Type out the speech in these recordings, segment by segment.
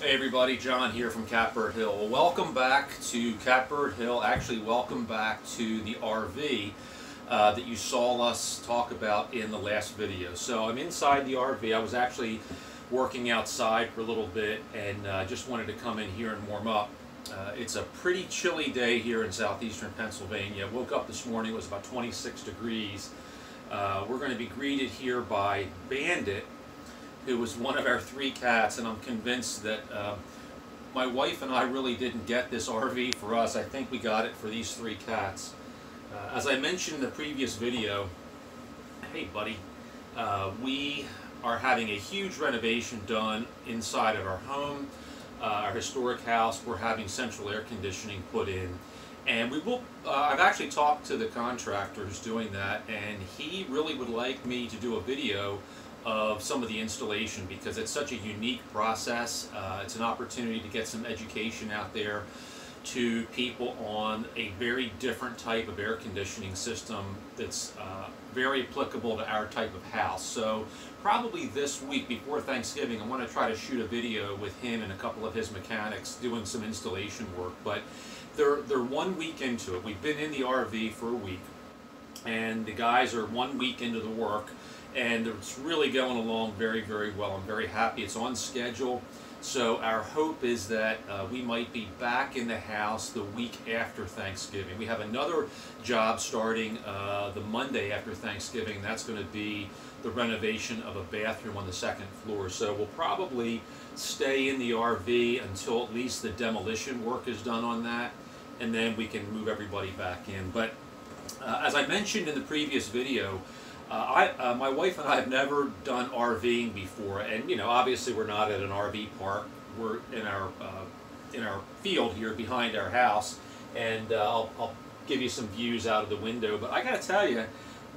Hey everybody, John here from Catbird Hill. Well, welcome back to Catbird Hill. Actually, welcome back to the RV uh, that you saw us talk about in the last video. So I'm inside the RV. I was actually working outside for a little bit and uh, just wanted to come in here and warm up. Uh, it's a pretty chilly day here in southeastern Pennsylvania. Woke up this morning, it was about 26 degrees. Uh, we're going to be greeted here by Bandit, who was one of our three cats, and I'm convinced that uh, my wife and I really didn't get this RV for us. I think we got it for these three cats. Uh, as I mentioned in the previous video, hey buddy, uh, we are having a huge renovation done inside of our home, uh, our historic house. We're having central air conditioning put in. And we will, uh, I've actually talked to the contractor who's doing that, and he really would like me to do a video of some of the installation because it's such a unique process. Uh, it's an opportunity to get some education out there to people on a very different type of air conditioning system that's uh, very applicable to our type of house. So probably this week before Thanksgiving, I want to try to shoot a video with him and a couple of his mechanics doing some installation work. But they're, they're one week into it. We've been in the RV for a week and the guys are one week into the work and it's really going along very, very well. I'm very happy. It's on schedule. So our hope is that uh, we might be back in the house the week after Thanksgiving. We have another job starting uh, the Monday after Thanksgiving. That's going to be the renovation of a bathroom on the second floor. So we'll probably stay in the RV until at least the demolition work is done on that, and then we can move everybody back in. But uh, as I mentioned in the previous video, uh, I, uh, my wife and I have never done RVing before, and you know, obviously we're not at an RV park. We're in our uh, in our field here behind our house, and uh, I'll, I'll, give you some views out of the window. But I got to tell you,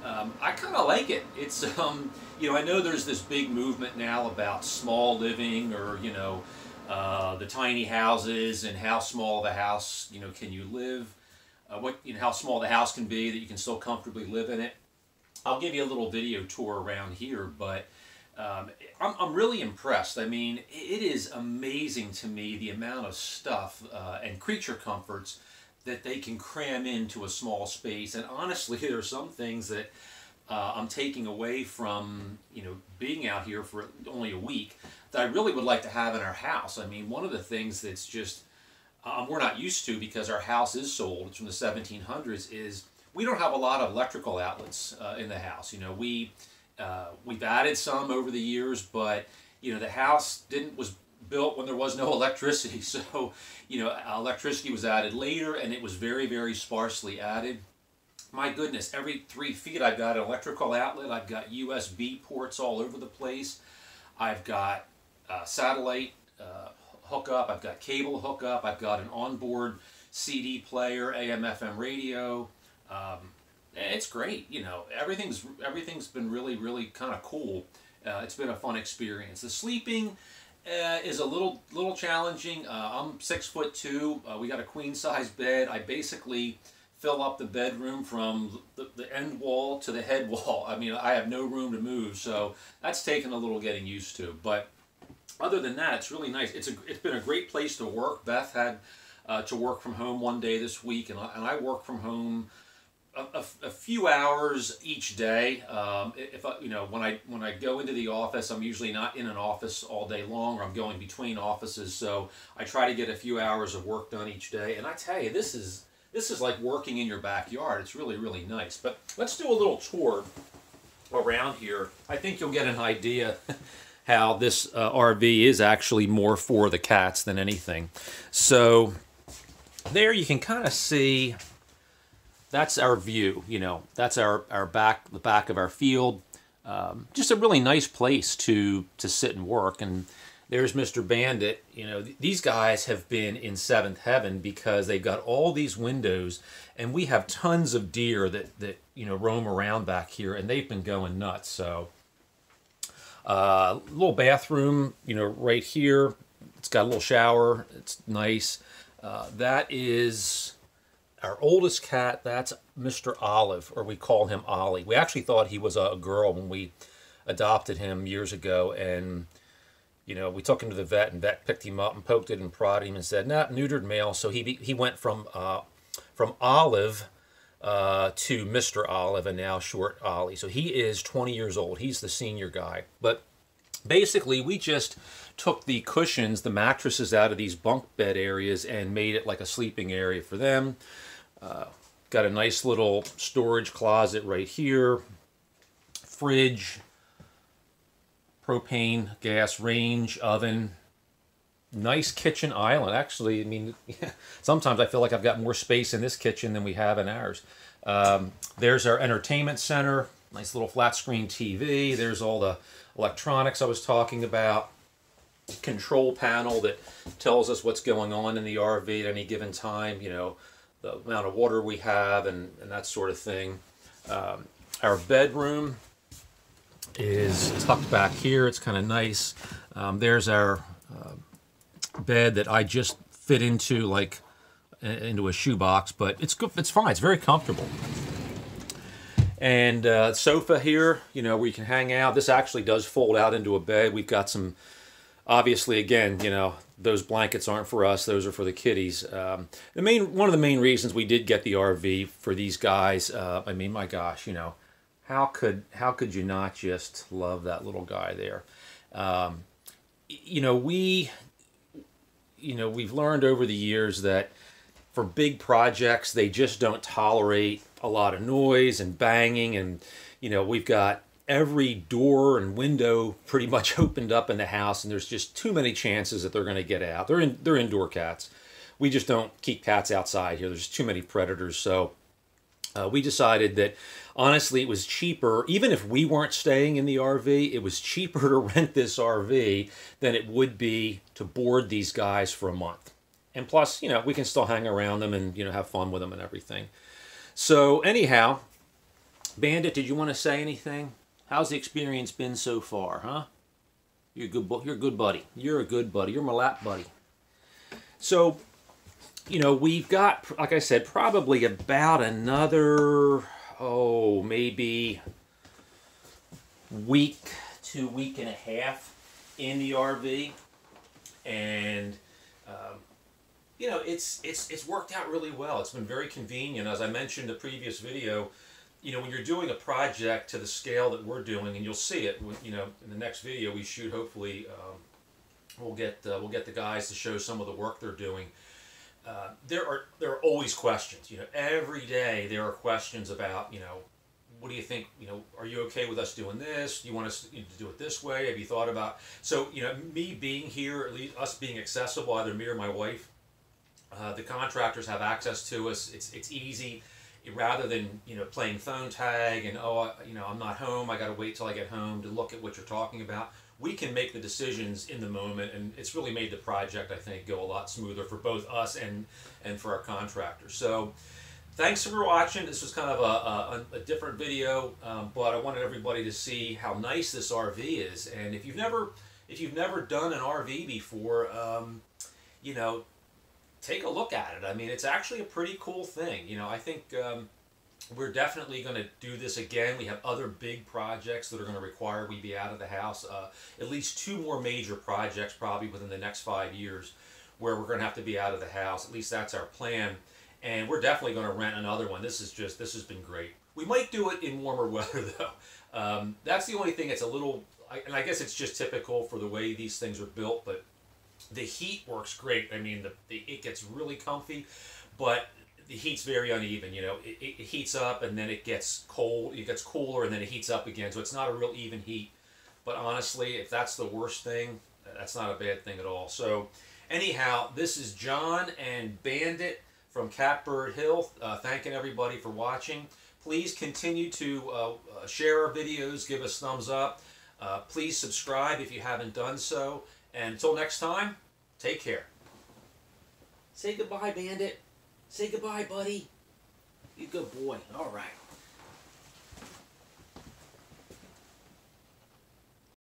um, I kind of like it. It's um, you know, I know there's this big movement now about small living, or you know, uh, the tiny houses and how small the house you know can you live. What you know, how small the house can be that you can still comfortably live in it. I'll give you a little video tour around here, but um, I'm, I'm, really impressed. I mean, it is amazing to me the amount of stuff uh, and creature comforts that they can cram into a small space. And honestly, there are some things that uh, I'm taking away from, you know, being out here for only a week that I really would like to have in our house. I mean, one of the things that's just, um, we're not used to because our house is sold, it's from the 1700s, is we don't have a lot of electrical outlets uh, in the house. You know, we uh, we've added some over the years, but you know the house didn't was built when there was no electricity. So you know electricity was added later, and it was very very sparsely added. My goodness, every three feet I've got an electrical outlet. I've got USB ports all over the place. I've got uh, satellite uh, hookup. I've got cable hookup. I've got an onboard CD player, AM FM radio. Um, it's great. You know, everything's everything's been really really kind of cool. Uh, it's been a fun experience. The sleeping uh, is a little little challenging. Uh, I'm six foot two. Uh, we got a queen size bed. I basically fill up the bedroom from the, the, end wall to the head wall. I mean, I have no room to move, so that's taken a little getting used to. But other than that, it's really nice. It's a it's been a great place to work. Beth had uh, to work from home one day this week, and I, and I work from home a, a, few hours each day. Um, if I, you know, when I when I go into the office, I'm usually not in an office all day long, or I'm going between offices. So I try to get a few hours of work done each day. And I tell you, this is this is like working in your backyard. It's really really nice. But let's do a little tour around here. I think you'll get an idea. how this uh, RV is actually more for the cats than anything. So there you can kind of see that's our view. You know, that's our our back the back of our field. Um, just a really nice place to to sit and work. And there's Mr. Bandit. You know, th these guys have been in seventh heaven because they've got all these windows, and we have tons of deer that that you know roam around back here, and they've been going nuts. So, uh, little bathroom, you know, right here. It's got a little shower. It's nice. Uh, that is our oldest cat, that's Mr. Olive, or we call him Ollie. We actually thought he was a girl when we adopted him years ago, and you know, we took him to the vet, and vet picked him up and poked it and prodded him and said, "Not nah, neutered male." So he he went from uh, from Olive uh, to Mr. Olive and now Short Ollie. So he is 20 years old. He's the senior guy. But basically, we just took the cushions, the mattresses out of these bunk bed areas and made it like a sleeping area for them. Uh, got a nice little storage closet right here, fridge, propane gas range, oven, nice kitchen island. Actually, I mean, sometimes I feel like I've got more space in this kitchen than we have in ours. Um, there's our entertainment center, nice little flat screen TV. There's all the electronics I was talking about. Control panel that tells us what's going on in the RV at any given time, you know, the amount of water we have and, and that sort of thing. Um, our bedroom is tucked back here. It's kind of nice. Um, there's our uh, bed that I just fit into like into a shoebox, but it's good. It's fine. It's very comfortable. And uh, sofa here, you know, where you can hang out. This actually does fold out into a bed. We've got some, obviously, again, you know, those blankets aren't for us. Those are for the kiddies. Um, the main, one of the main reasons we did get the RV for these guys. Uh, I mean, my gosh, you know, how could how could you not just love that little guy there? Um, you know, we, you know, we've learned over the years that for big projects, they just don't tolerate a lot of noise and banging, and you know, we've got every door and window pretty much opened up in the house, and there's just too many chances that they're going to get out. They're in, they're indoor cats. We just don't keep cats outside here. There's too many predators, so uh, we decided that honestly it was cheaper even if we weren't staying in the rv it was cheaper to rent this rv than it would be to board these guys for a month and plus you know we can still hang around them and you know have fun with them and everything so anyhow bandit did you want to say anything how's the experience been so far huh you're a good you're a good buddy you're a good buddy you're my lap buddy so you know, we've got, like I said, probably about another, oh, maybe week to week and a half in the RV. And, um, you know, it's, it's, it's worked out really well. It's been very convenient. As I mentioned in the previous video, you know, when you're doing a project to the scale that we're doing, and you'll see it, you know, in the next video we shoot, hopefully, um, we'll get, uh, we'll get the guys to show some of the work they're doing uh, there are there are always questions. You know, every day there are questions about you know, what do you think? You know, are you okay with us doing this? Do you want us to do it this way? Have you thought about? So you know, me being here, at least us being accessible, either me or my wife, uh, the contractors have access to us. It's it's easy. Rather than you know playing phone tag and oh you know I'm not home I got to wait till I get home to look at what you're talking about we can make the decisions in the moment, and it's really made the project, I think, go a lot smoother for both us and and for our contractors. So, thanks for watching. This was kind of a, a, a different video, um, but I wanted everybody to see how nice this RV is. And if you've never if you've never done an RV before, um, you know, take a look at it. I mean, it's actually a pretty cool thing. You know, I think. Um, we're definitely going to do this again. We have other big projects that are going to require we be out of the house. Uh, at least two more major projects probably within the next five years where we're going to have to be out of the house. At least that's our plan. And we're definitely going to rent another one. This is just, this has been great. We might do it in warmer weather though. Um, that's the only thing that's a little, and I guess it's just typical for the way these things are built, but the heat works great. I mean, the, the it gets really comfy, but the heat's very uneven. You know, it, it, heats up and then it gets cold. It gets cooler and then it heats up again. So it's not a real even heat. But honestly, if that's the worst thing, that's not a bad thing at all. So anyhow, this is John and Bandit from Catbird Hill. Uh, thanking everybody for watching. Please continue to uh, uh, share our videos. Give us thumbs up. Uh, please subscribe if you haven't done so. And until next time, take care. Say goodbye, Bandit. Say goodbye, buddy. You good boy. All right.